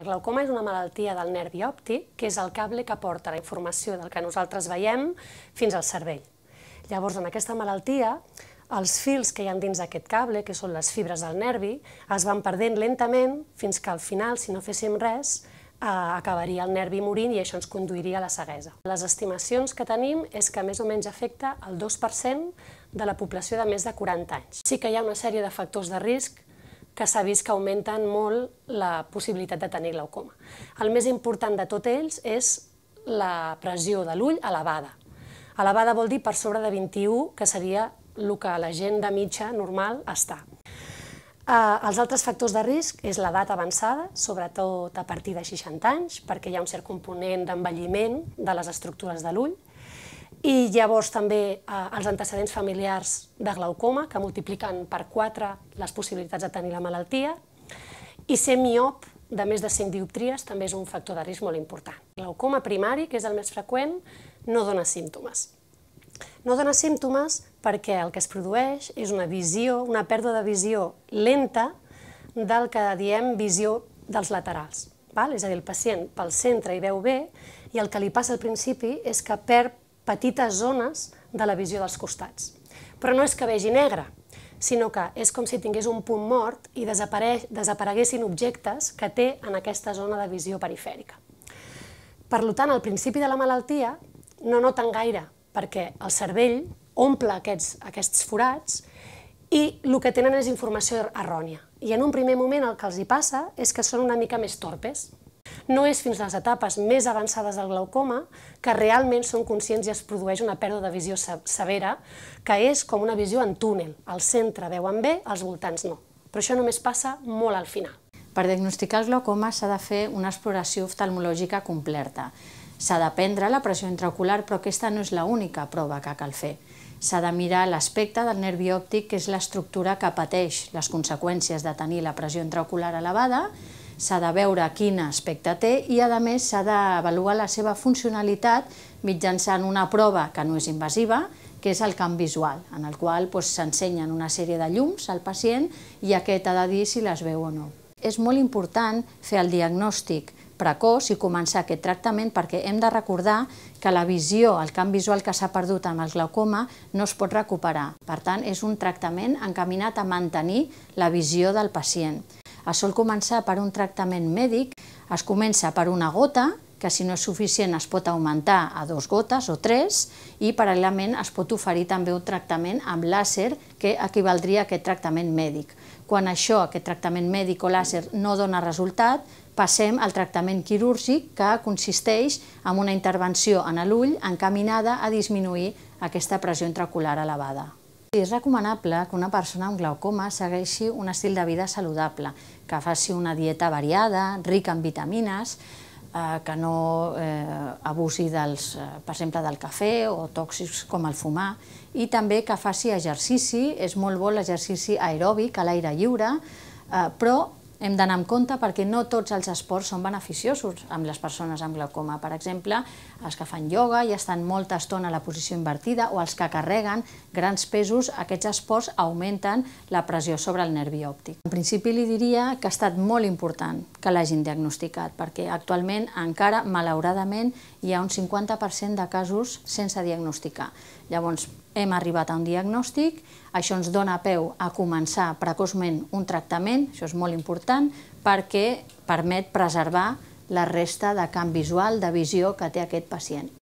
El glaucoma és una malaltia del nervi òptic, que és el cable que porta la informació del que nosaltres veiem fins al cervell. Llavors, en aquesta malaltia, els fils que hi ha dins d'aquest cable, que són les fibres del nervi, es van perdent lentament fins que al final, si no féssim res, eh, acabaria el nervi morint i això ens conduiria a la ceguesa. Les estimacions que tenim és que més o menys afecta el 2% de la població de més de 40 anys. Sí que hi ha una sèrie de factors de risc que s'ha vist que augmenten molt la possibilitat de tenir glaucoma. El més important de tot ells és la pressió de l'ull elevada. Elevada vol dir per sobre de 21, que seria el que la gent de mitja normal està. Eh, els altres factors de risc és l'edat avançada, sobretot a partir de 60 anys, perquè hi ha un cert component d'envelliment de les estructures de l'ull, i llavors també eh, els antecedents familiars de glaucoma, que multipliquen per 4 les possibilitats de tenir la malaltia, i ser miop de més de 5 dioptries també és un factor de risc molt important. Glaucoma primari, que és el més freqüent, no dona símptomes. No dona símptomes perquè el que es produeix és una visió, una pèrdua de visió lenta del que diem visió dels laterals. Val? És a dir, el pacient pel centre hi veu bé i el que li passa al principi és que perd petites zones de la visió dels costats. Però no és que vegi negre, sinó que és com si tingués un punt mort i desapareguessin objectes que té en aquesta zona de visió perifèrica. Per tant, al principi de la malaltia no noten gaire, perquè el cervell omple aquests, aquests forats i el que tenen és informació errònia. I en un primer moment el que els hi passa és que són una mica més torpes, no és fins a les etapes més avançades del glaucoma que realment són conscients i es produeix una pèrdua de visió severa, que és com una visió en túnel. Al centre veuen bé, als voltants no. Però això només passa molt al final. Per diagnosticar el glaucoma s'ha de fer una exploració oftalmològica completa. S'ha de prendre la pressió intraocular, però aquesta no és l'única prova que cal fer. S'ha de mirar l'aspecte del nervi òptic, que és l'estructura que pateix les conseqüències de tenir la pressió intraocular elevada, s'ha de veure quin aspecte té i, a més, s'ha d'avaluar la seva funcionalitat mitjançant una prova que no és invasiva, que és el camp visual, en el qual s'ensenyen doncs, una sèrie de llums al pacient i aquest ha de dir si les veu o no. És molt important fer el diagnòstic precoç i començar aquest tractament perquè hem de recordar que la visió, el camp visual que s'ha perdut amb el glaucoma no es pot recuperar. Per tant, és un tractament encaminat a mantenir la visió del pacient. Es sol començar per un tractament mèdic, es comença per una gota, que si no és suficient es pot augmentar a dos gotes o tres, i paral·lelament es pot oferir també un tractament amb làser que equivaldria a aquest tractament mèdic. Quan això, aquest tractament mèdic o làser, no dona resultat, passem al tractament quirúrgic que consisteix en una intervenció en l'ull encaminada a disminuir aquesta pressió intraocular elevada. És recomanable que una persona amb glaucoma segueixi un estil de vida saludable, que faci una dieta variada, rica en vitamines, eh, que no eh, abusi, dels, eh, per exemple, del cafè o tòxics com el fumar, i també que faci exercici, és molt bo l'exercici aeròbic a l'aire lliure, eh, però hem d'anar amb compte perquè no tots els esports són beneficiosos amb les persones amb glaucoma. Per exemple, els que fan ioga i estan molta estona a la posició invertida o els que carreguen grans pesos, aquests esports augmenten la pressió sobre el nervi òptic. En principi li diria que ha estat molt important que l'hagin diagnosticat perquè actualment encara, malauradament, hi ha un 50% de casos sense diagnosticar. Llavors, hem arribat a un diagnòstic, això ens dona peu a començar precoçment un tractament, això és molt important, perquè permet preservar la resta de camp visual, de visió que té aquest pacient.